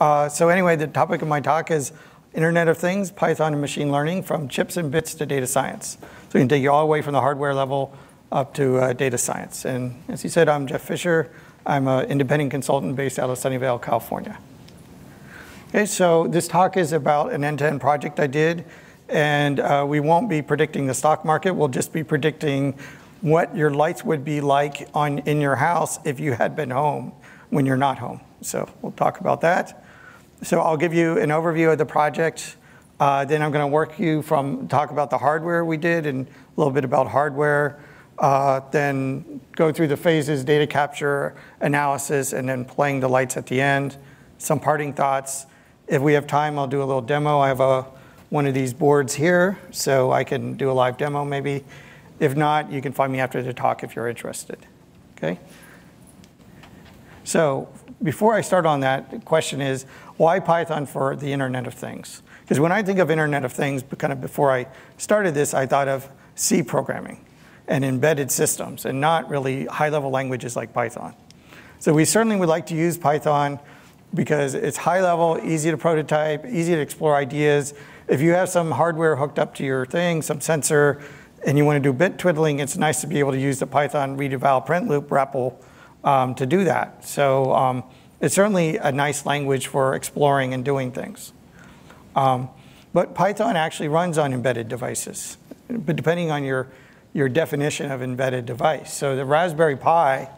Uh, so anyway, the topic of my talk is Internet of Things, Python and machine learning, from chips and bits to data science. So we can take you all the way from the hardware level up to uh, data science. And as he said, I'm Jeff Fischer. I'm an independent consultant based out of Sunnyvale, California. Okay, so this talk is about an end-to-end project I did, and uh, we won't be predicting the stock market. We'll just be predicting what your lights would be like on in your house if you had been home when you're not home. So we'll talk about that. So I'll give you an overview of the project. Uh, then I'm going to work you from talk about the hardware we did and a little bit about hardware. Uh, then go through the phases, data capture, analysis, and then playing the lights at the end. Some parting thoughts. If we have time, I'll do a little demo. I have a, one of these boards here, so I can do a live demo maybe. If not, you can find me after the talk if you're interested. Okay? So before I start on that, the question is, why Python for the Internet of Things? Because when I think of Internet of Things, kind of before I started this, I thought of C programming and embedded systems, and not really high-level languages like Python. So we certainly would like to use Python because it's high level, easy to prototype, easy to explore ideas. If you have some hardware hooked up to your thing, some sensor, and you want to do bit twiddling, it's nice to be able to use the Python read eval print loop REPL um, to do that. So um, it's certainly a nice language for exploring and doing things. Um, but Python actually runs on embedded devices, but depending on your, your definition of embedded device. So the Raspberry Pi,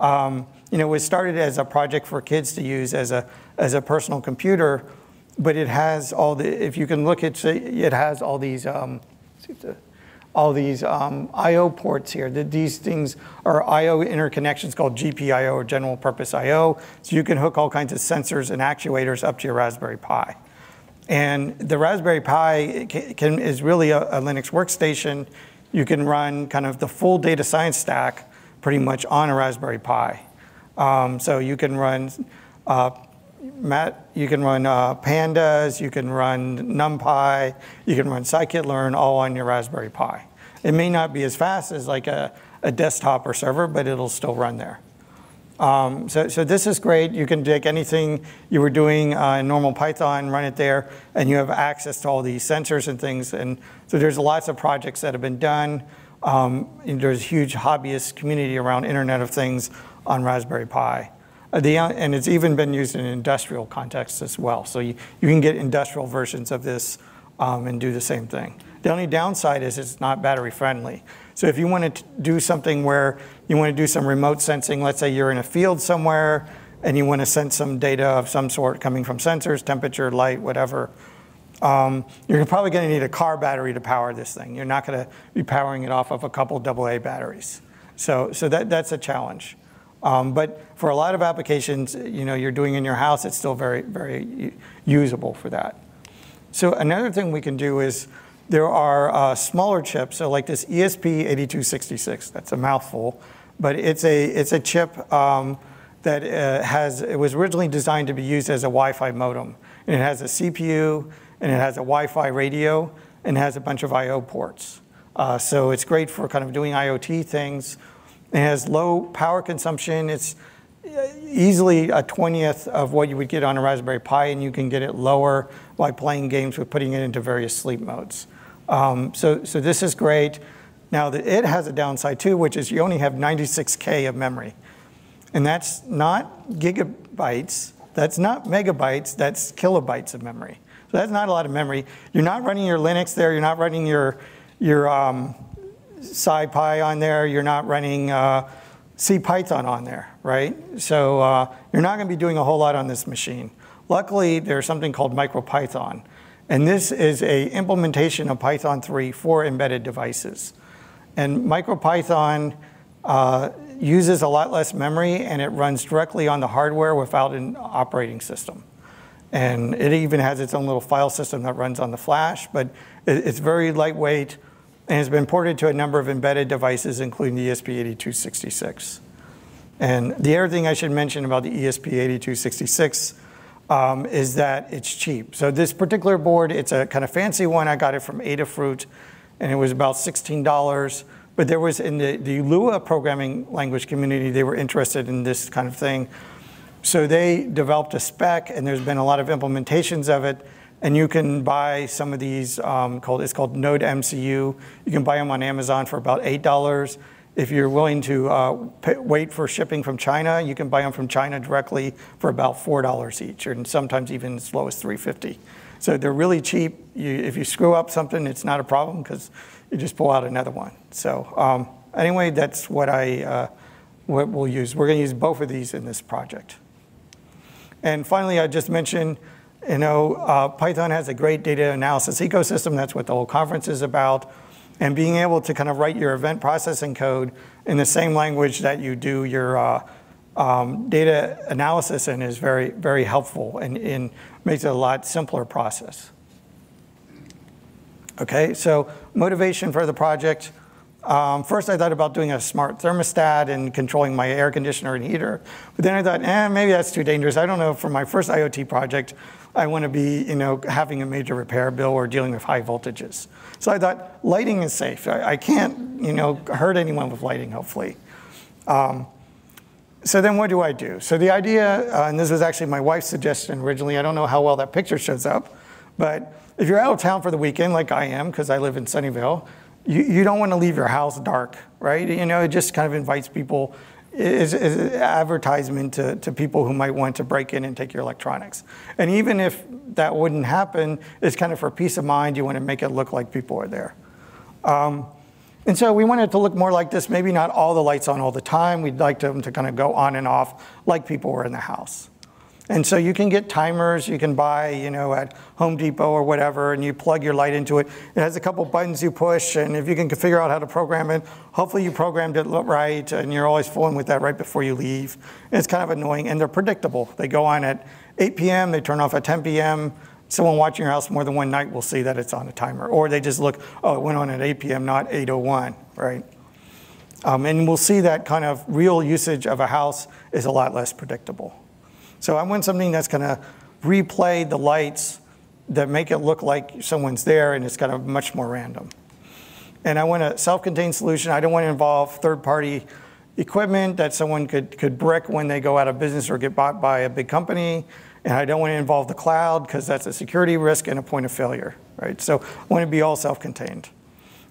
um, you know, was started as a project for kids to use as a, as a personal computer, but it has all the, if you can look at, it has all these, um, all these um, I.O. ports here. These things are I.O. interconnections called GPIO or general purpose I.O. So you can hook all kinds of sensors and actuators up to your Raspberry Pi. And the Raspberry Pi can, is really a, a, Linux workstation. You can run kind of the full data science stack pretty much on a Raspberry Pi. Um, so you can run uh, Matt, you can run uh, pandas, you can run NumPy, you can run scikit-learn all on your Raspberry Pi. It may not be as fast as like a, a desktop or server, but it'll still run there. Um, so, so this is great. You can take anything you were doing uh, in normal Python, run it there, and you have access to all these sensors and things. And so there's lots of projects that have been done. Um, there's a huge hobbyist community around Internet of Things on Raspberry Pi. Uh, the, and it's even been used in industrial contexts as well. So you, you can get industrial versions of this um, and do the same thing. The only downside is it's not battery friendly. So if you want to do something where you want to do some remote sensing, let's say you're in a field somewhere and you want to sense some data of some sort coming from sensors, temperature, light, whatever, um, you're probably going to need a car battery to power this thing. You're not going to be powering it off of a couple AA batteries. So, so that, that's a challenge. Um, but for a lot of applications, you know, you're doing in your house, it's still very, very usable for that. So another thing we can do is there are uh, smaller chips, so like this ESP8266, that's a mouthful, but it's a, it's a chip um, that uh, has, it was originally designed to be used as a Wi-Fi modem. And it has a CPU, and it has a Wi-Fi radio, and it has a bunch of I.O. ports. Uh, so it's great for kind of doing IoT things it has low power consumption. It's uh, easily a 20th of what you would get on a Raspberry Pi, and you can get it lower by playing games with putting it into various sleep modes. Um, so, so this is great. Now, the, it has a downside too, which is you only have 96K of memory. And that's not gigabytes, that's not megabytes, that's kilobytes of memory. So that's not a lot of memory. You're not running your Linux there, you're not running your, your um, SciPy on there, you're not running uh, CPython on there, right? So uh, you're not going to be doing a whole lot on this machine. Luckily, there's something called MicroPython. And this is a implementation of Python 3 for embedded devices. And MicroPython uh, uses a lot less memory and it runs directly on the hardware without an operating system. And it even has its own little file system that runs on the flash, but it's very lightweight, and has been ported to a number of embedded devices, including the ESP8266. And the other thing I should mention about the ESP8266 um, is that it's cheap. So this particular board, it's a kind of fancy one. I got it from Adafruit, and it was about $16. But there was in the, the Lua programming language community, they were interested in this kind of thing. So they developed a spec, and there's been a lot of implementations of it. And you can buy some of these um, called it's called Node MCU. You can buy them on Amazon for about eight dollars. If you're willing to uh, wait for shipping from China, you can buy them from China directly for about four dollars each, and sometimes even as low as three fifty. So they're really cheap. You, if you screw up something, it's not a problem because you just pull out another one. So um, anyway, that's what I uh, what we'll use. We're going to use both of these in this project. And finally, I just mentioned, you know, uh, Python has a great data analysis ecosystem. That's what the whole conference is about. And being able to kind of write your event processing code in the same language that you do your uh, um, data analysis in is very, very helpful and, and makes it a lot simpler process. Okay, so motivation for the project. Um, first, I thought about doing a smart thermostat and controlling my air conditioner and heater. But then I thought, eh, maybe that's too dangerous. I don't know. For my first IoT project, I want to be, you know, having a major repair bill or dealing with high voltages. So I thought lighting is safe. I, I can't, you know, hurt anyone with lighting, hopefully. Um, so then what do I do? So the idea, uh, and this was actually my wife's suggestion originally, I don't know how well that picture shows up, but if you're out of town for the weekend, like I am, because I live in Sunnyvale, you, you don't want to leave your house dark, right? You know, it just kind of invites people, is, is advertisement to, to people who might want to break in and take your electronics. And even if that wouldn't happen, it's kind of for peace of mind, you want to make it look like people are there. Um, and so we wanted to look more like this, maybe not all the lights on all the time. We'd like them to kind of go on and off like people were in the house. And so you can get timers you can buy, you know, at Home Depot or whatever, and you plug your light into it. It has a couple buttons you push, and if you can figure out how to program it, hopefully you programmed it right, and you're always fooling with that right before you leave. It's kind of annoying, and they're predictable. They go on at 8 p.m., they turn off at 10 p.m. Someone watching your house more than one night will see that it's on a timer, or they just look, oh, it went on at 8 p.m., not 8:01, right? Um, and we'll see that kind of real usage of a house is a lot less predictable. So I want something that's going to replay the lights that make it look like someone's there and it's kind of much more random. And I want a self-contained solution. I don't want to involve third-party equipment that someone could, could brick when they go out of business or get bought by a big company. And I don't want to involve the cloud because that's a security risk and a point of failure, right? So I want to be all self-contained.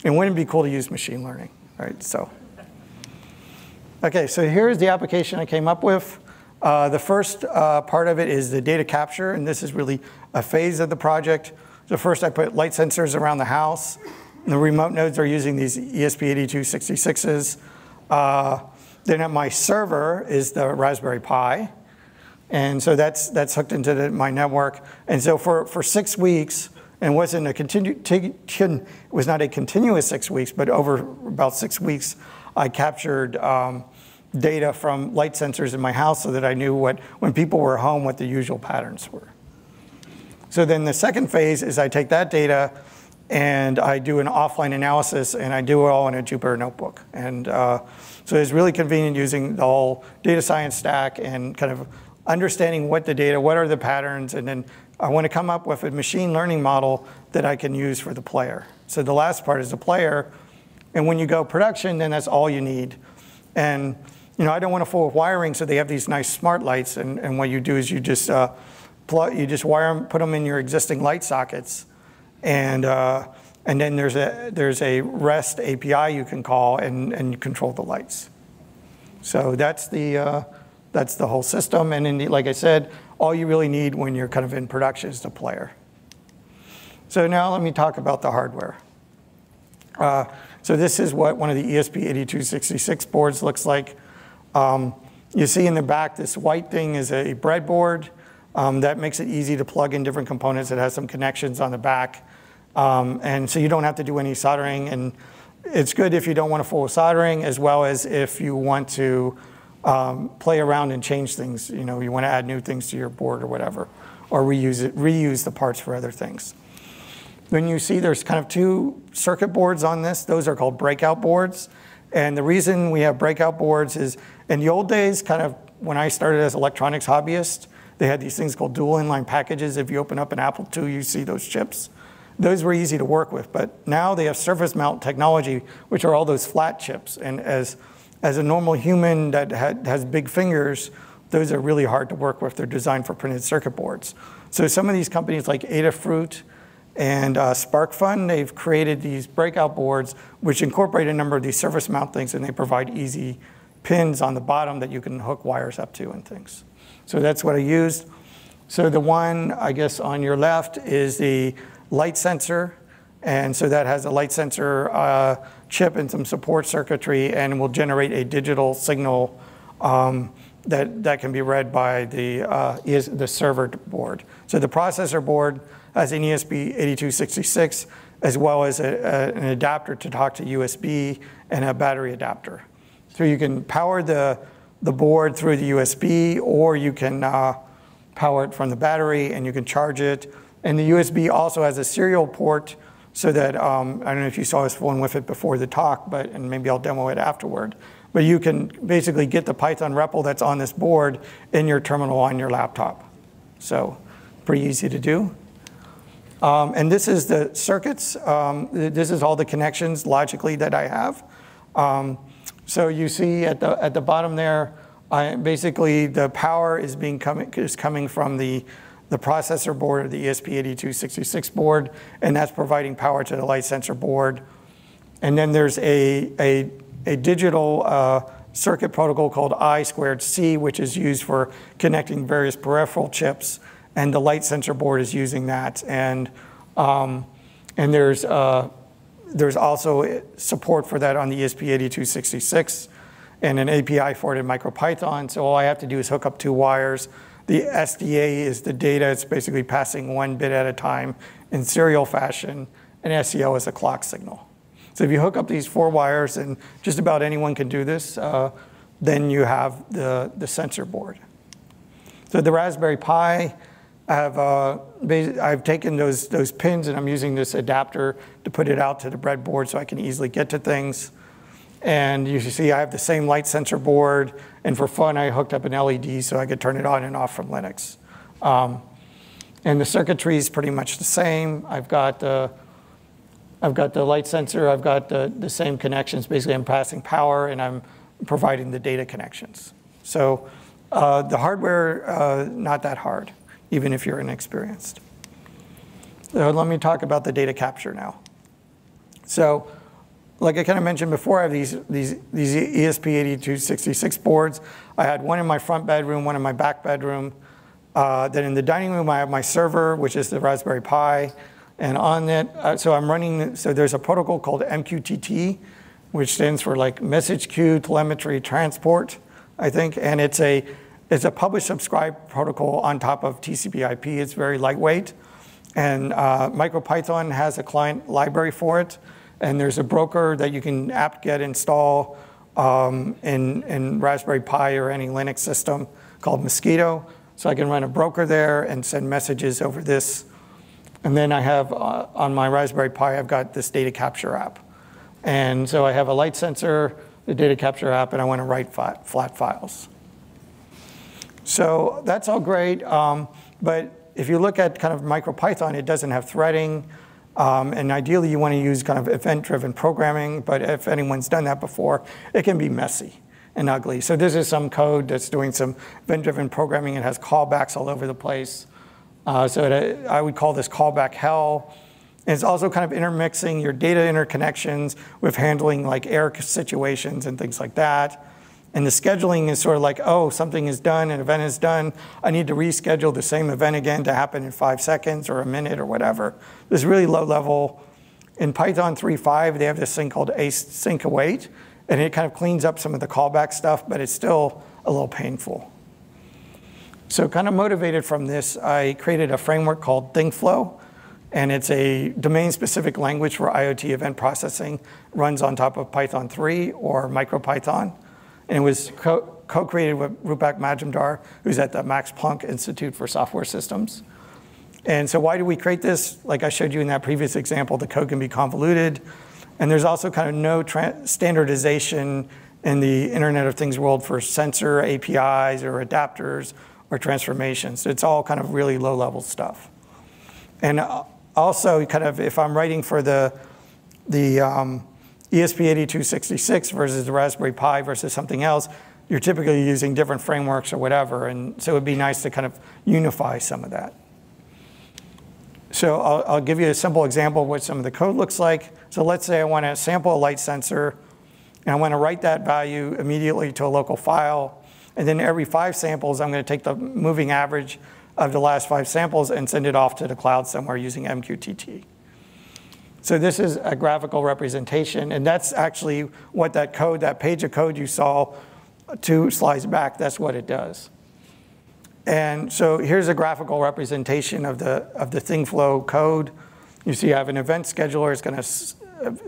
And wouldn't it be cool to use machine learning, right? So, okay, so here's the application I came up with. Uh, the first uh, part of it is the data capture, and this is really a phase of the project. So first I put light sensors around the house. The remote nodes are using these ESP8266s. Uh, then at my server is the Raspberry Pi. And so that's, that's hooked into the, my network. And so for, for six weeks, and wasn't a continu- it was not a continuous six weeks, but over about six weeks, I captured um, data from light sensors in my house so that I knew what, when people were home, what the usual patterns were. So then the second phase is I take that data and I do an offline analysis and I do it all in a Jupyter notebook. And uh, so it's really convenient using the whole data science stack and kind of understanding what the data, what are the patterns, and then I want to come up with a machine learning model that I can use for the player. So the last part is the player. And when you go production, then that's all you need. And you know, I don't want to fool with wiring, so they have these nice smart lights, and, and what you do is you just uh, plug, you just wire them, put them in your existing light sockets, and uh, and then there's a there's a REST API you can call and and control the lights. So that's the uh, that's the whole system, and in the, like I said, all you really need when you're kind of in production is the player. So now let me talk about the hardware. Uh, so this is what one of the ESP8266 boards looks like. Um, you see in the back, this white thing is a breadboard. Um, that makes it easy to plug in different components. It has some connections on the back. Um, and so you don't have to do any soldering. And it's good if you don't want to full soldering, as well as if you want to um, play around and change things. You know, you want to add new things to your board or whatever, or reuse it, reuse the parts for other things. Then you see there's kind of two circuit boards on this. Those are called breakout boards. And the reason we have breakout boards is in the old days, kind of when I started as electronics hobbyist, they had these things called dual inline packages. If you open up an Apple II, you see those chips. Those were easy to work with, but now they have surface mount technology, which are all those flat chips. And as, as a normal human that has big fingers, those are really hard to work with. They're designed for printed circuit boards. So some of these companies like Adafruit and uh, SparkFun, they've created these breakout boards which incorporate a number of these surface mount things and they provide easy pins on the bottom that you can hook wires up to and things. So that's what I used. So the one, I guess, on your left is the light sensor. And so that has a light sensor uh, chip and some support circuitry and will generate a digital signal um, that, that can be read by the, uh, the server board. So the processor board has an ESP8266 as well as a, a, an adapter to talk to USB and a battery adapter. So you can power the, the board through the USB or you can uh, power it from the battery and you can charge it. And the USB also has a serial port so that, um, I don't know if you saw this one with it before the talk, but, and maybe I'll demo it afterward. But you can basically get the Python REPL that's on this board in your terminal on your laptop. So pretty easy to do. Um, and this is the circuits. Um, this is all the connections logically that I have. So you see at the, at the bottom there, basically the power is being coming is coming from the the processor board, of the ESP8266 board, and that's providing power to the light sensor board. And then there's a, a, a digital uh, circuit protocol called I squared C, which is used for connecting various peripheral chips, and the light sensor board is using that. And, um, and there's, uh, there's also support for that on the ESP8266 and an API for it in MicroPython. So all I have to do is hook up two wires. The SDA is the data. It's basically passing one bit at a time in serial fashion, and SCO is a clock signal. So if you hook up these four wires, and just about anyone can do this, uh, then you have the, the sensor board. So the Raspberry Pi, I've, uh, I've taken those, those pins and I'm using this adapter to put it out to the breadboard so I can easily get to things. And you see I have the same light sensor board. And for fun, I hooked up an LED so I could turn it on and off from Linux. Um, and the circuitry is pretty much the same. I've got the, I've got the light sensor. I've got the, the same connections. Basically, I'm passing power and I'm providing the data connections. So uh, the hardware, uh, not that hard, even if you're inexperienced. So let me talk about the data capture now. So like I kind of mentioned before, I have these, these, these ESP8266 boards. I had one in my front bedroom, one in my back bedroom. Uh, then in the dining room, I have my server, which is the Raspberry Pi. And on it, uh, so I'm running, so there's a protocol called MQTT, which stands for like message queue telemetry transport, I think. And it's a, it's a publish subscribe protocol on top of TCP IP. It's very lightweight. And uh, MicroPython has a client library for it. And there's a broker that you can apt-get install um, in, in Raspberry Pi or any Linux system called Mosquitto. So I can run a broker there and send messages over this. And then I have uh, on my Raspberry Pi, I've got this data capture app. And so I have a light sensor, the data capture app, and I want to write flat files. So that's all great. Um, but if you look at kind of MicroPython, it doesn't have threading. Um, and ideally, you want to use kind of event-driven programming, but if anyone's done that before, it can be messy and ugly. So this is some code that's doing some event-driven programming. It has callbacks all over the place. Uh, so it, I would call this callback hell. And it's also kind of intermixing your data interconnections with handling like error situations and things like that. And the scheduling is sort of like, oh, something is done, an event is done. I need to reschedule the same event again to happen in five seconds or a minute or whatever. This is really low level. In Python 3.5, they have this thing called async await, and it kind of cleans up some of the callback stuff, but it's still a little painful. So kind of motivated from this, I created a framework called ThingFlow, and it's a domain-specific language for IoT event processing, runs on top of Python 3 or MicroPython. And it was co-created with Rupak Majumdar, who's at the Max Planck Institute for Software Systems. And so why do we create this? Like I showed you in that previous example, the code can be convoluted. And there's also kind of no standardization in the Internet of Things world for sensor APIs or adapters or transformations. It's all kind of really low level stuff. And uh, also kind of if I'm writing for the, the um, ESP8266 versus the Raspberry Pi versus something else, you're typically using different frameworks or whatever. And so it'd be nice to kind of unify some of that. So I'll, I'll give you a simple example of what some of the code looks like. So let's say I want to sample a light sensor, and I want to write that value immediately to a local file. And then every five samples, I'm going to take the moving average of the last five samples and send it off to the cloud somewhere using MQTT. So this is a graphical representation, and that's actually what that code, that page of code you saw two slides back, that's what it does. And so here's a graphical representation of the, of the ThingFlow code. You see I have an event scheduler, it's gonna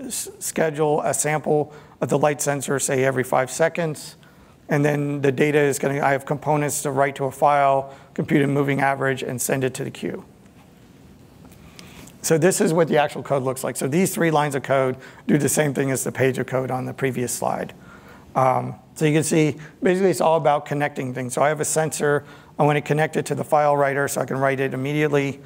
schedule a sample of the light sensor, say every five seconds. And then the data is gonna, I have components to write to a file, compute a moving average, and send it to the queue. So this is what the actual code looks like. So these three lines of code do the same thing as the page of code on the previous slide. Um, so you can see, basically it's all about connecting things. So I have a sensor, I want to connect it to the file writer so I can write it immediately.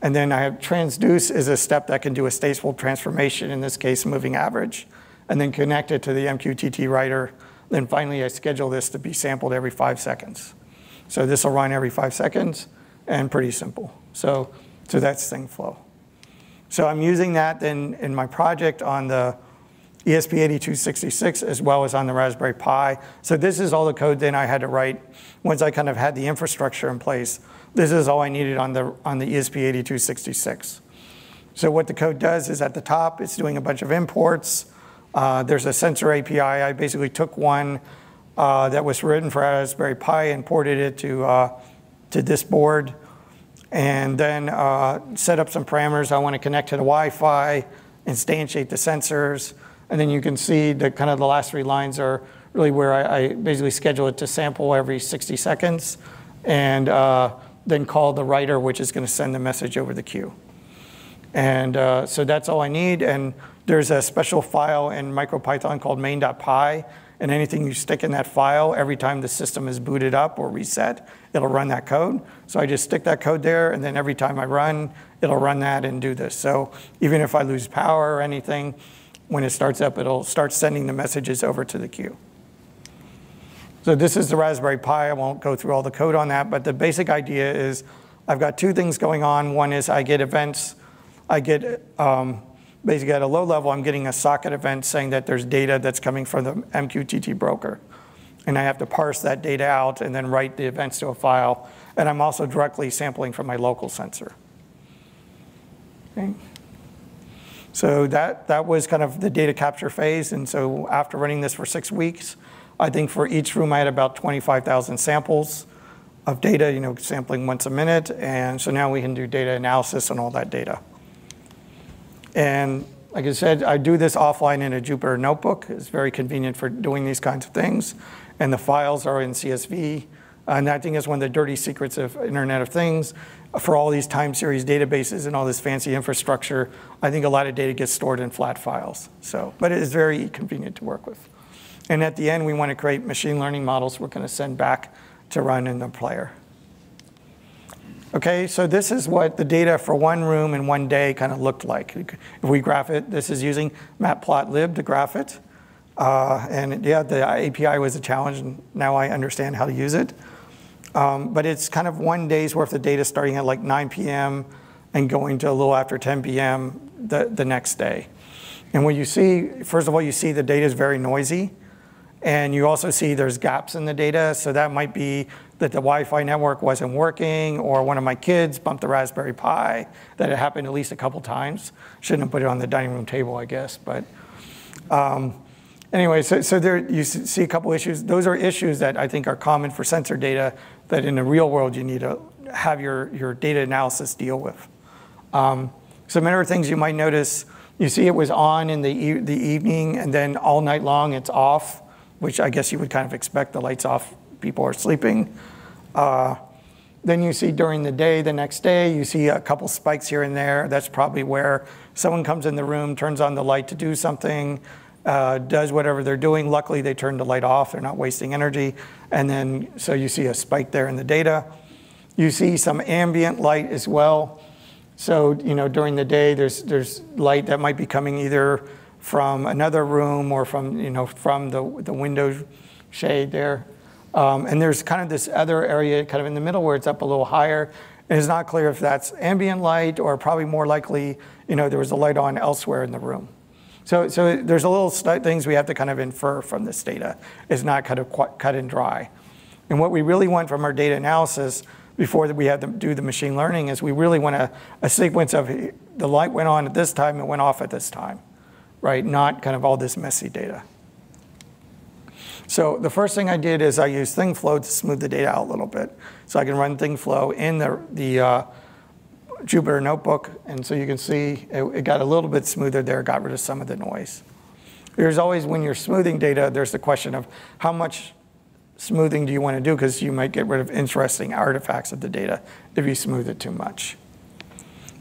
And then I have transduce is a step that can do a stateful transformation, in this case, moving average, and then connect it to the MQTT writer. Then finally, I schedule this to be sampled every five seconds. So this will run every five seconds and pretty simple. So, so that's ThingFlow. So I'm using that then in my project on the ESP8266 as well as on the Raspberry Pi. So this is all the code then I had to write once I kind of had the infrastructure in place. This is all I needed on the, on the ESP8266. So what the code does is at the top, it's doing a bunch of imports. Uh, there's a sensor API. I basically took one uh, that was written for Raspberry Pi and ported it to, uh, to this board. And then uh, set up some parameters. I want to connect to the Wi-Fi, instantiate the sensors, and then you can see the kind of the last three lines are really where I, I basically schedule it to sample every 60 seconds and uh, then call the writer, which is going to send the message over the queue. And uh, so that's all I need. And there's a special file in MicroPython called main.py. And anything you stick in that file, every time the system is booted up or reset, it'll run that code. So I just stick that code there, and then every time I run, it'll run that and do this. So even if I lose power or anything, when it starts up, it'll start sending the messages over to the queue. So this is the Raspberry Pi. I won't go through all the code on that, but the basic idea is I've got two things going on. One is I get events. I get um, basically at a low level, I'm getting a socket event saying that there's data that's coming from the MQTT broker. And I have to parse that data out and then write the events to a file. And I'm also directly sampling from my local sensor. Okay. So that, that was kind of the data capture phase. And so after running this for six weeks, I think for each room I had about 25,000 samples of data, you know, sampling once a minute. And so now we can do data analysis on all that data. And like I said, I do this offline in a Jupyter notebook. It's very convenient for doing these kinds of things. And the files are in CSV. And I think it's one of the dirty secrets of Internet of Things for all these time series databases and all this fancy infrastructure, I think a lot of data gets stored in flat files. So, but it is very convenient to work with. And at the end, we want to create machine learning models we're going to send back to run in the player. Okay, so this is what the data for one room in one day kind of looked like. If we graph it, this is using matplotlib to graph it. Uh, and yeah, the API was a challenge, and now I understand how to use it. Um, but it's kind of one day's worth of data starting at like 9 p.m. and going to a little after 10 p.m. The, the next day. And what you see, first of all, you see the data is very noisy. And you also see there's gaps in the data. So that might be that the Wi-Fi network wasn't working or one of my kids bumped the Raspberry Pi. That it happened at least a couple times. Shouldn't have put it on the dining room table, I guess. But um, anyway, so, so there you see a couple issues. Those are issues that I think are common for sensor data that in the real world you need to have your, your data analysis deal with. Um, some other things you might notice, you see it was on in the, e the evening and then all night long it's off, which I guess you would kind of expect the lights off, people are sleeping. Uh, then you see during the day, the next day, you see a couple spikes here and there. That's probably where someone comes in the room, turns on the light to do something, uh, does whatever they're doing. Luckily, they turn the light off. They're not wasting energy. And then, so you see a spike there in the data. You see some ambient light as well. So, you know, during the day, there's, there's light that might be coming either from another room or from, you know, from the, the window shade there. Um, and there's kind of this other area kind of in the middle where it's up a little higher. And it's not clear if that's ambient light or probably more likely, you know, there was a light on elsewhere in the room. So, so there's a little things we have to kind of infer from this data. It's not kind of cut and dry. And what we really want from our data analysis before that we had to do the machine learning is we really want a, a sequence of the light went on at this time, it went off at this time, right? Not kind of all this messy data. So the first thing I did is I used ThingFlow to smooth the data out a little bit. So I can run ThingFlow in the, the uh, Jupyter Notebook. And so you can see it, it, got a little bit smoother there, got rid of some of the noise. There's always, when you're smoothing data, there's the question of how much smoothing do you want to do? Because you might get rid of interesting artifacts of the data if you smooth it too much.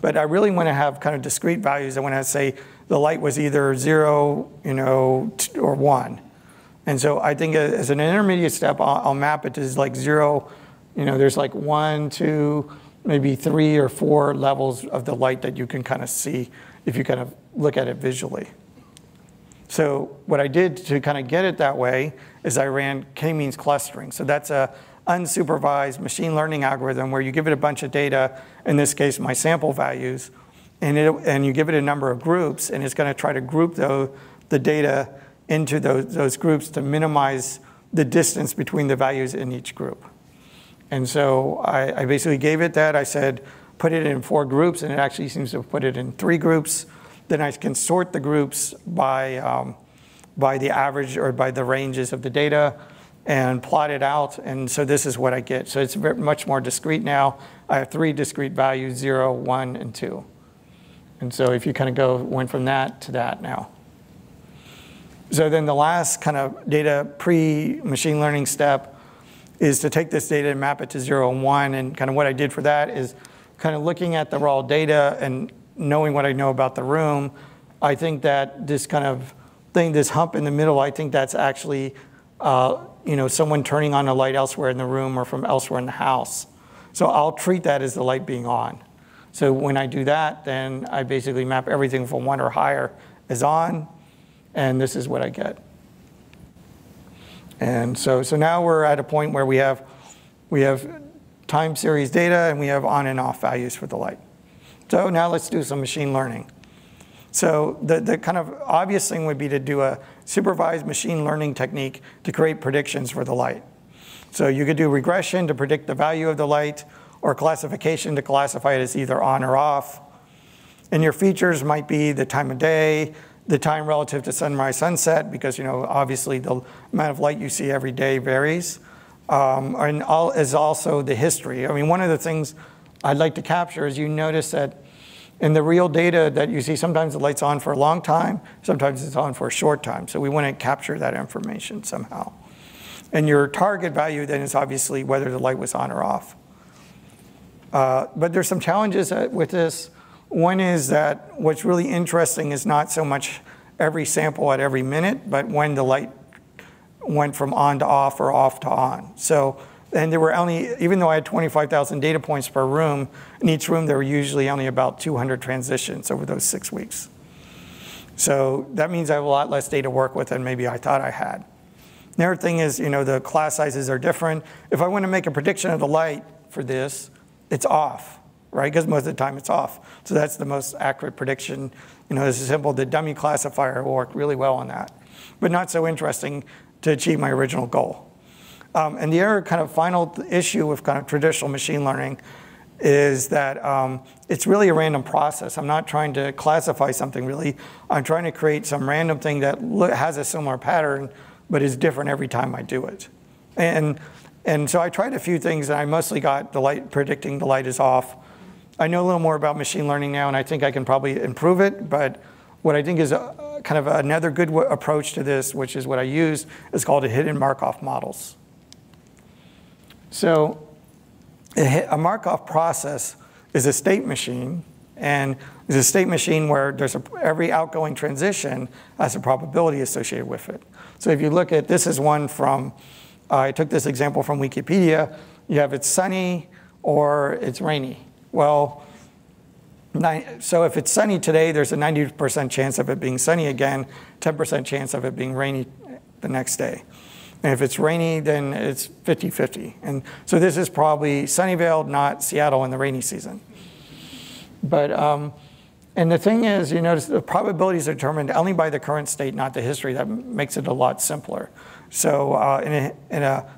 But I really want to have kind of discrete values. I want to say the light was either zero, you know, or one. And so I think as an intermediate step, I'll, map it to like zero. You know, there's like one, two, maybe three or four levels of the light that you can kind of see if you kind of look at it visually. So what I did to kind of get it that way is I ran k-means clustering. So that's a unsupervised machine learning algorithm where you give it a bunch of data, in this case my sample values, and, it, and you give it a number of groups, and it's going to try to group the, the data into those, those groups to minimize the distance between the values in each group. And so I, I, basically gave it that. I said, put it in four groups, and it actually seems to put it in three groups. Then I can sort the groups by, um, by the average or by the ranges of the data and plot it out. And so this is what I get. So it's very, much more discrete now. I have three discrete values, zero, one, and two. And so if you kind of go, went from that to that now. So then the last kind of data pre-machine learning step is to take this data and map it to zero and one. And kind of what I did for that is kind of looking at the raw data and knowing what I know about the room. I think that this kind of thing, this hump in the middle, I think that's actually, uh, you know, someone turning on a light elsewhere in the room or from elsewhere in the house. So I'll treat that as the light being on. So when I do that, then I basically map everything from one or higher as on, and this is what I get. And so, so now we're at a point where we have, we have time series data and we have on and off values for the light. So now let's do some machine learning. So the, the kind of obvious thing would be to do a supervised machine learning technique to create predictions for the light. So you could do regression to predict the value of the light or classification to classify it as either on or off. And your features might be the time of day, the time relative to sunrise, sunset, because you know obviously the amount of light you see every day varies, um, and all is also the history. I mean, one of the things I'd like to capture is you notice that in the real data that you see, sometimes the light's on for a long time, sometimes it's on for a short time. So we want to capture that information somehow. And your target value then is obviously whether the light was on or off. Uh, but there's some challenges uh, with this. One is that what's really interesting is not so much every sample at every minute, but when the light went from on to off or off to on. So, and there were only, even though I had 25,000 data points per room, in each room there were usually only about 200 transitions over those six weeks. So that means I have a lot less data to work with than maybe I thought I had. The other thing is, you know, the class sizes are different. If I want to make a prediction of the light for this, it's off right? Because most of the time it's off. So that's the most accurate prediction. You know, this is simple. The dummy classifier will work really well on that, but not so interesting to achieve my original goal. Um, and the other kind of final issue with kind of traditional machine learning is that um, it's really a random process. I'm not trying to classify something really. I'm trying to create some random thing that has a similar pattern, but is different every time I do it. And, and so I tried a few things, and I mostly got the light predicting the light is off I know a little more about machine learning now, and I think I can probably improve it. But what I think is a, kind of another good approach to this, which is what I use, is called a hidden Markov models. So a Markov process is a state machine, and it's a state machine where there's a, every outgoing transition has a probability associated with it. So if you look at this is one from, uh, I took this example from Wikipedia. You have it's sunny or it's rainy. Well, so if it's sunny today, there's a 90% chance of it being sunny again, 10% chance of it being rainy the next day. And if it's rainy, then it's 50-50. And so this is probably Sunnyvale, not Seattle in the rainy season. But, um, and the thing is, you notice the probabilities are determined only by the current state, not the history. That makes it a lot simpler. So uh, in, a, in a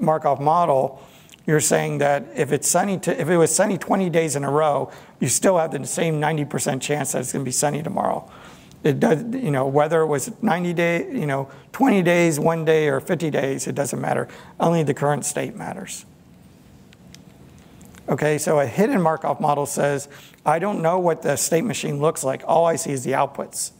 Markov model, you're saying that if it's sunny, to, if it was sunny 20 days in a row, you still have the same 90% chance that it's going to be sunny tomorrow. It does, you know, whether it was 90 days, you know, 20 days, one day, or 50 days, it doesn't matter. Only the current state matters. Okay, so a hidden Markov model says, I don't know what the state machine looks like. All I see is the outputs.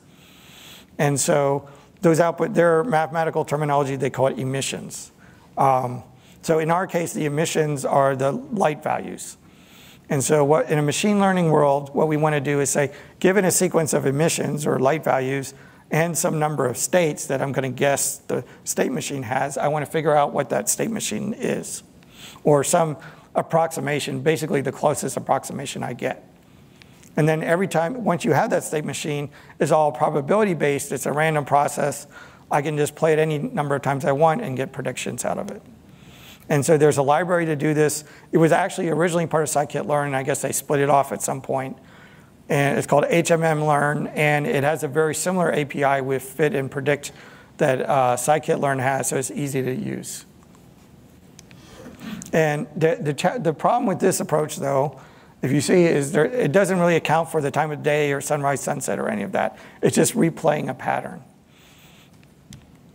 And so those output, their mathematical terminology, they call it emissions. Um, so in our case, the emissions are the light values. And so what, in a machine learning world, what we want to do is say, given a sequence of emissions or light values and some number of states that I'm going to guess the state machine has, I want to figure out what that state machine is. Or some approximation, basically the closest approximation I get. And then every time, once you have that state machine, it's all probability based, it's a random process. I can just play it any number of times I want and get predictions out of it. And so there's a library to do this. It was actually originally part of scikit-learn, and I guess they split it off at some point. And it's called HMM Learn, and it has a very similar API with fit and predict that uh, scikit-learn has, so it's easy to use. And the, the, the problem with this approach, though, if you see, is there, it doesn't really account for the time of day or sunrise, sunset, or any of that. It's just replaying a pattern.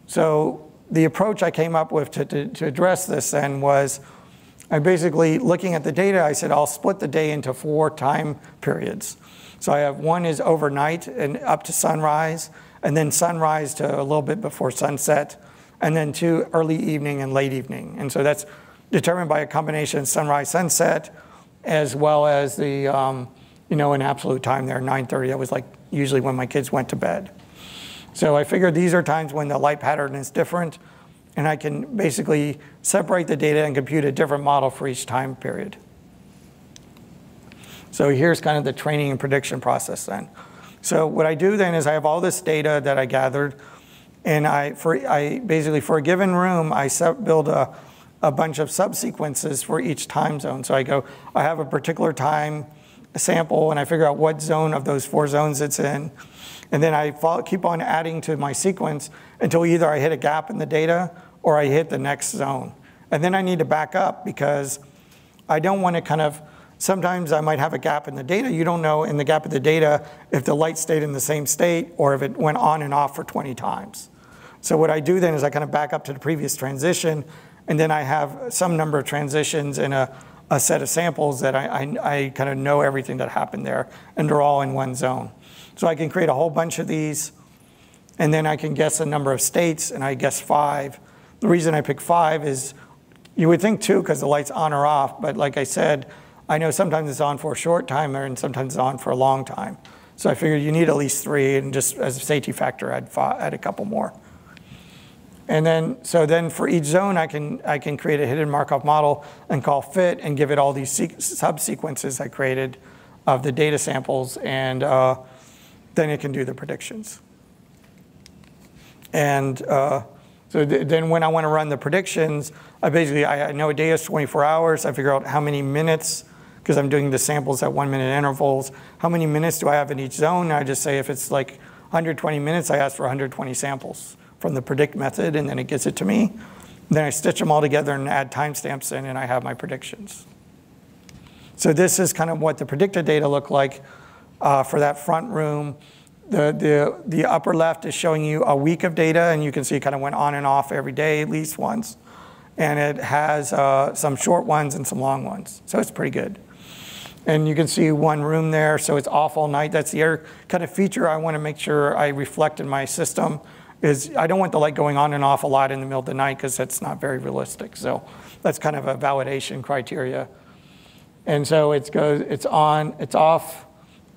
So the approach I came up with to, to, to address this then was I basically, looking at the data, I said I'll split the day into four time periods. So I have one is overnight and up to sunrise, and then sunrise to a little bit before sunset, and then two early evening and late evening. And so that's determined by a combination sunrise, sunset, as well as the, um, you know, an absolute time there, 9.30. That was like usually when my kids went to bed. So I figured these are times when the light pattern is different, and I can basically separate the data and compute a different model for each time period. So here's kind of the training and prediction process then. So what I do then is I have all this data that I gathered, and I, for, I basically, for a given room, I build a, a bunch of subsequences for each time zone. So I go, I have a particular time sample, and I figure out what zone of those four zones it's in. And then I follow, keep on adding to my sequence until either I hit a gap in the data or I hit the next zone. And then I need to back up because I don't want to kind of, sometimes I might have a gap in the data. You don't know in the gap of the data if the light stayed in the same state or if it went on and off for 20 times. So what I do then is I kind of back up to the previous transition and then I have some number of transitions in a, a set of samples that I, I, I kind of know everything that happened there and they're all in one zone. So I can create a whole bunch of these, and then I can guess a number of states, and I guess five. The reason I pick five is you would think two because the light's on or off, but like I said, I know sometimes it's on for a short time and sometimes it's on for a long time. So I figured you need at least three, and just as a safety factor, I'd add a couple more. And then, so then for each zone, I can, I can create a hidden Markov model and call fit and give it all these subsequences I created of the data samples. And uh, then it can do the predictions. And uh, so th then when I want to run the predictions, I basically, I, I know a day is 24 hours. I figure out how many minutes, because I'm doing the samples at one minute intervals, how many minutes do I have in each zone? I just say if it's like 120 minutes, I ask for 120 samples from the predict method, and then it gets it to me. Then I stitch them all together and add timestamps in, and I have my predictions. So this is kind of what the predicted data look like uh, for that front room. The, the, the upper left is showing you a week of data, and you can see it kind of went on and off every day at least once. And it has uh, some short ones and some long ones. So it's pretty good. And you can see one room there, so it's off all night. That's the other kind of feature I want to make sure I reflect in my system is I don't want the light going on and off a lot in the middle of the night because that's not very realistic. So that's kind of a validation criteria. And so it goes, it's on, it's off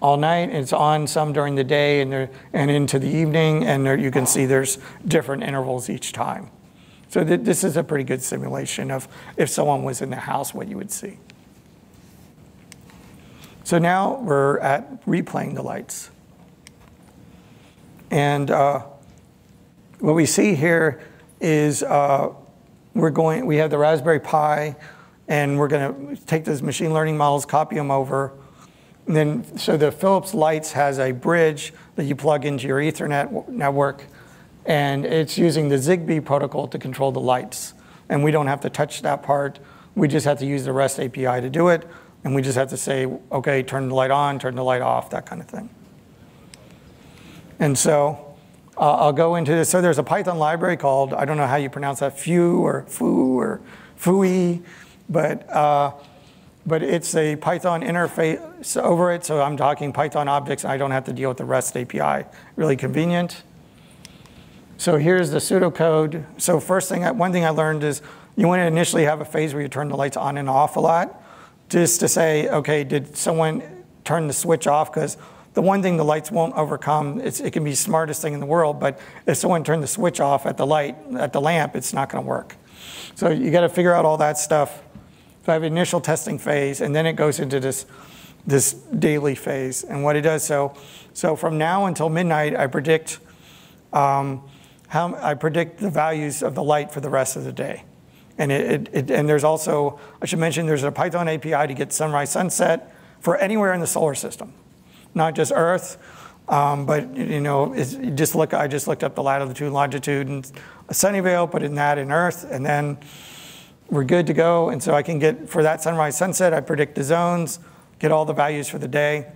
all night. It's on some during the day and, there, and into the evening, and there, you can see there's different intervals each time. So th this is a pretty good simulation of if someone was in the house, what you would see. So now we're at replaying the lights. And uh, what we see here is uh, we're going, we have the Raspberry Pi, and we're going to take those machine learning models, copy them over. And then, so the Philips Lights has a bridge that you plug into your Ethernet network, and it's using the Zigbee protocol to control the lights. And we don't have to touch that part. We just have to use the REST API to do it, and we just have to say, okay, turn the light on, turn the light off, that kind of thing. And so uh, I'll go into this. So there's a Python library called, I don't know how you pronounce that, Foo or Foo or Fui, but, uh, but it's a Python interface over it. So I'm talking Python objects. I don't have to deal with the REST API. Really convenient. So here's the pseudocode. So first thing, one thing I learned is you want to initially have a phase where you turn the lights on and off a lot, just to say, okay, did someone turn the switch off? Because the one thing the lights won't overcome, it can be the smartest thing in the world, but if someone turned the switch off at the light, at the lamp, it's not gonna work. So you gotta figure out all that stuff. So I have an initial testing phase, and then it goes into this, this daily phase. And what it does, so, so from now until midnight, I predict, um, how, I predict the values of the light for the rest of the day. And, it, it, it, and there's also, I should mention, there's a Python API to get sunrise, sunset for anywhere in the solar system not just Earth. Um, but you know, just look. I just looked up the latitude, longitude, and Sunnyvale. Put in that in Earth, and then we're good to go. And so I can get for that sunrise, sunset. I predict the zones, get all the values for the day.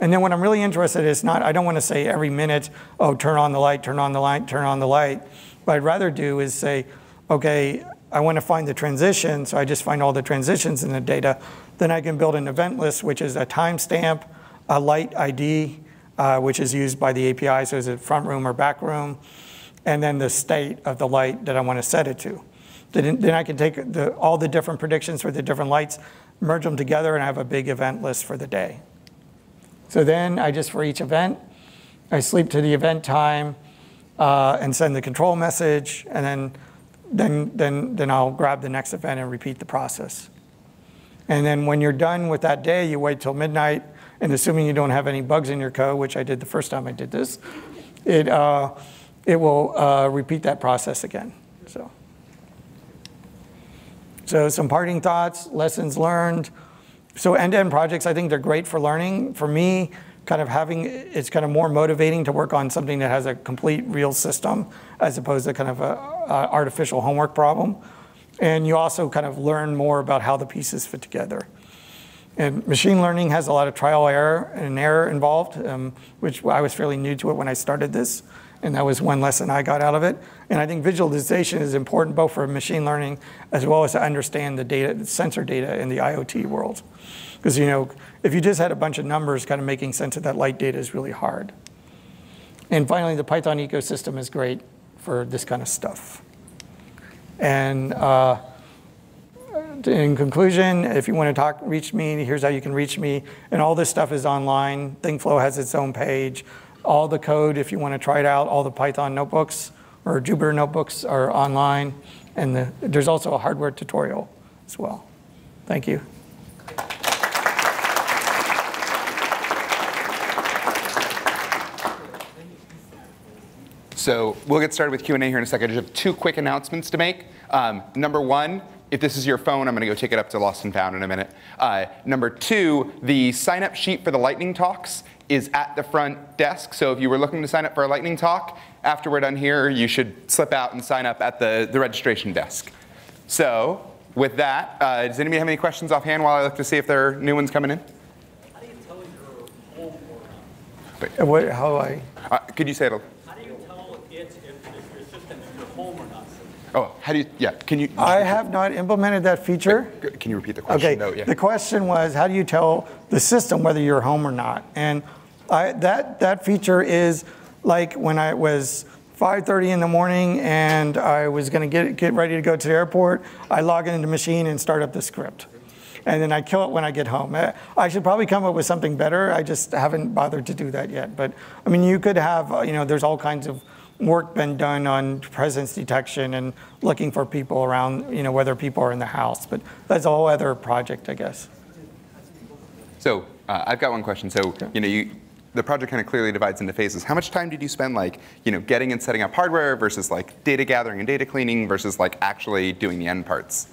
And then what I'm really interested in is not. I don't want to say every minute, oh, turn on the light, turn on the light, turn on the light. What I'd rather do is say, okay, I want to find the transition. So I just find all the transitions in the data. Then I can build an event list, which is a timestamp a light ID, uh, which is used by the API, so is it front room or back room, and then the state of the light that I want to set it to. Then, then I can take the, all the different predictions for the different lights, merge them together, and I have a big event list for the day. So then I just, for each event, I sleep to the event time uh, and send the control message, and then, then, then, then I'll grab the next event and repeat the process. And then when you're done with that day, you wait till midnight, and assuming you don't have any bugs in your code, which I did the first time I did this, it, uh, it will uh, repeat that process again. So. So some parting thoughts, lessons learned. So end-to-end projects, I think they're great for learning. For me, kind of having, it's kind of more motivating to work on something that has a complete real system as opposed to kind of a, a artificial homework problem. And you also kind of learn more about how the pieces fit together. And machine learning has a lot of trial error and error involved, um, which I was fairly new to it when I started this. And that was one lesson I got out of it. And I think visualization is important both for machine learning as well as to understand the data, the sensor data in the IoT world. Because you know, if you just had a bunch of numbers kind of making sense of that light data is really hard. And finally, the Python ecosystem is great for this kind of stuff. And uh, in conclusion, if you want to talk, reach me, here's how you can reach me. And all this stuff is online. ThingFlow has its own page. All the code, if you want to try it out, all the Python notebooks or Jupyter notebooks are online. And the, there's also a hardware tutorial as well. Thank you. So we'll get started with Q&A here in a second. I just have two quick announcements to make. Um, number one, if this is your phone, I'm going to go take it up to Lost and Found in a minute. Uh, number two, the sign up sheet for the lightning talks is at the front desk. So if you were looking to sign up for a lightning talk, after we're done here, you should slip out and sign up at the, the registration desk. So with that, uh, does anybody have any questions offhand while I look to see if there are new ones coming in? How do you tell your home or not? What, how do I? Uh, could you say it? A little? How do you tell the kids if your system is home or not? Oh, how do you, yeah, can you? I have not implemented that feature. Wait, can you repeat the question? Okay, though? Yeah. the question was, how do you tell the system whether you're home or not? And I, that, that feature is like when I was 5.30 in the morning and I was gonna get, get ready to go to the airport, I log into the machine and start up the script. And then I kill it when I get home. Eh, I should probably come up with something better. I just haven't bothered to do that yet. But I mean, you could have, uh, you know, there's all kinds of work been done on presence detection and looking for people around, you know, whether people are in the house. But that's a whole other project, I guess. So uh, I've got one question. So, you know, you, the project kind of clearly divides into phases. How much time did you spend like, you know, getting and setting up hardware versus like data gathering and data cleaning versus like actually doing the end parts?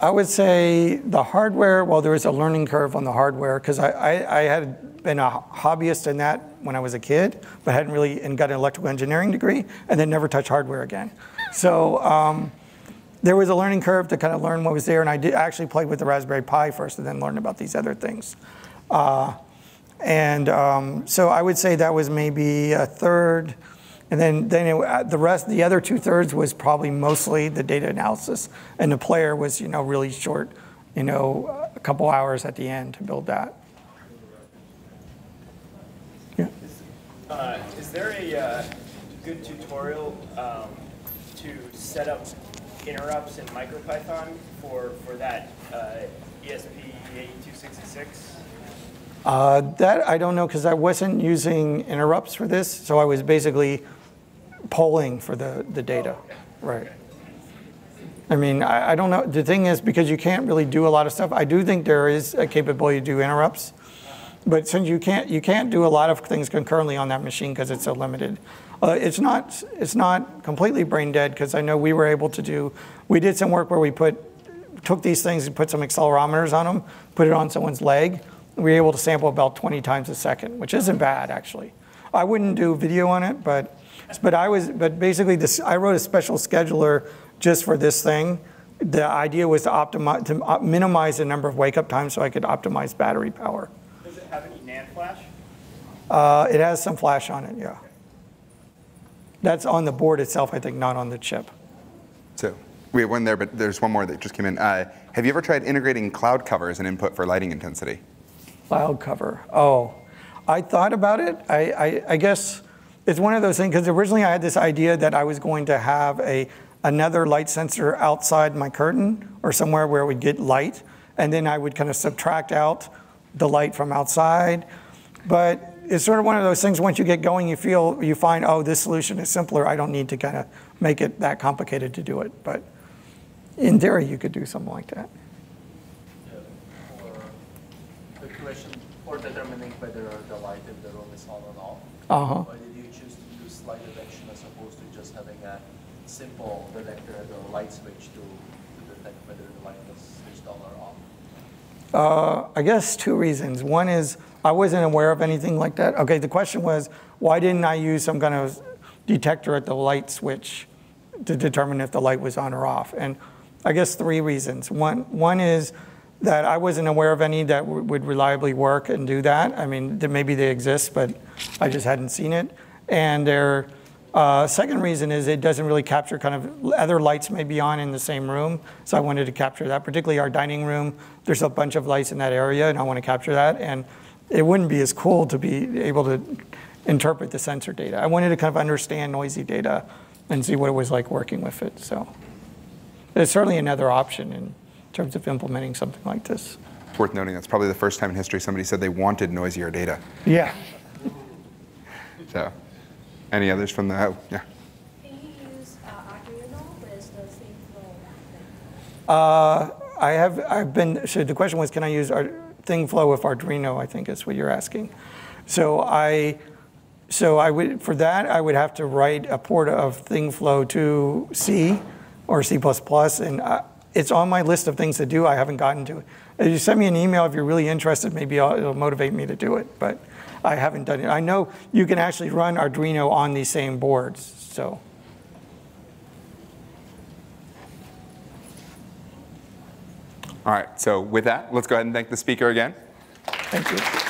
I would say the hardware, well, there was a learning curve on the hardware because I, I, I had been a hobbyist in that when I was a kid, but hadn't really, and got an electrical engineering degree and then never touched hardware again. So um, there was a learning curve to kind of learn what was there. And I did actually play with the Raspberry Pi first and then learn about these other things. Uh, and um, so I would say that was maybe a third. And then, then it, uh, the rest, the other two thirds was probably mostly the data analysis. And the player was, you know, really short, you know, a couple hours at the end to build that. Yeah. Uh, is there a uh, good tutorial um, to set up interrupts in MicroPython for, for that uh, ESP8266? Uh, that I don't know because I wasn't using interrupts for this. So I was basically polling for the, the data. Right. I mean, I, I don't know. The thing is, because you can't really do a lot of stuff, I do think there is a capability to do interrupts. But since you can't, you can't do a lot of things concurrently on that machine because it's so limited. Uh, it's not, it's not completely brain dead because I know we were able to do, we did some work where we put, took these things and put some accelerometers on them, put it on someone's leg. We were able to sample about 20 times a second, which isn't bad actually. I wouldn't do video on it, but, but I was, but basically this, I wrote a special scheduler just for this thing. The idea was to optimize, to op- minimize the number of wake up times so I could optimize battery power. Does it have any NAND flash? Uh, it has some flash on it, yeah. That's on the board itself, I think, not on the chip. So we have one there, but there's one more that just came in. Uh, have you ever tried integrating cloud cover as an input for lighting intensity? Cloud cover. Oh, I thought about it. I, I, I guess it's one of those things because originally I had this idea that I was going to have a another light sensor outside my curtain or somewhere where it would get light, and then I would kind of subtract out the light from outside. But it's sort of one of those things. Once you get going, you feel you find, oh, this solution is simpler. I don't need to kind of make it that complicated to do it. But in theory, you could do something like that. For the question for determining whether the light in the room is on or off. Uh-huh. Why did you choose to use light detection as opposed to just having a simple detector at the light switch to, to detect whether the light is switched on or off? Uh, I guess two reasons. One is I wasn't aware of anything like that. Okay, the question was why didn't I use some kind of detector at the light switch to determine if the light was on or off? And I guess three reasons. One, one is that I wasn't aware of any that would reliably work and do that. I mean, maybe they exist, but I just hadn't seen it. And their uh, second reason is it doesn't really capture kind of other lights may be on in the same room. So I wanted to capture that, particularly our dining room. There's a bunch of lights in that area, and I want to capture that. And it wouldn't be as cool to be able to interpret the sensor data. I wanted to kind of understand noisy data and see what it was like working with it. So it's certainly another option in terms of implementing something like this. Worth noting that's probably the first time in history somebody said they wanted noisier data. Yeah. So, any others from the, oh, yeah. Can you use uh, Arduino with the flow? Uh, I have, I've been, so the question was, can I use our ThingFlow with Arduino, I think is what you're asking. So I, so I would, for that, I would have to write a port of ThingFlow to C or C++, and it's on my list of things to do. I haven't gotten to it. If you send me an email if you're really interested, maybe I'll, it'll motivate me to do it, but I haven't done it. I know you can actually run Arduino on these same boards, so. All right, so with that, let's go ahead and thank the speaker again. Thank you.